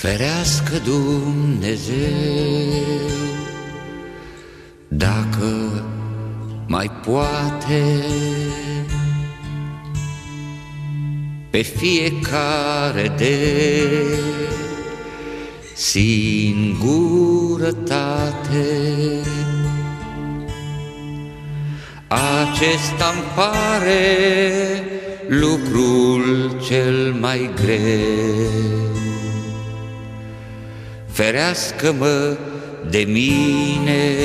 Ferească Dumnezeu Dacă mai poate. Pe fiecare de singurătate Acesta-mi pare lucrul cel mai greu Ferească-mă de mine,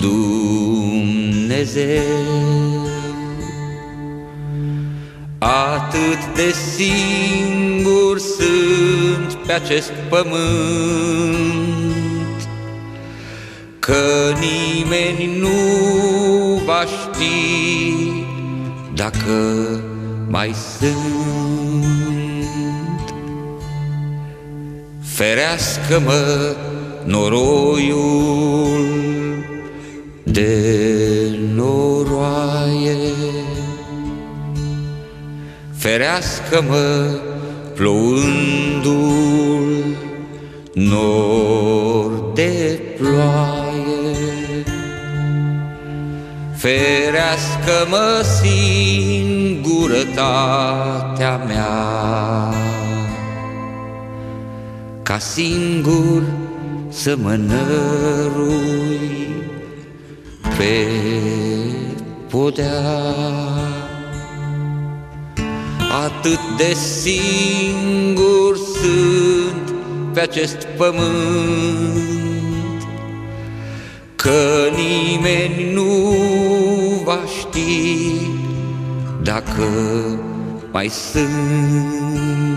Dumnezeu. Atât de singur sunt pe acest pământ, Că nimeni nu va ști dacă mai sunt. Ferească-mă noroiul de noroaie, Ferească-mă plouândul nor de ploaie, Ferească-mă singurătatea mea, ca singur să mă nărui pe podea. Atât de singur sunt pe acest pământ, Că nimeni nu va ști dacă mai sunt.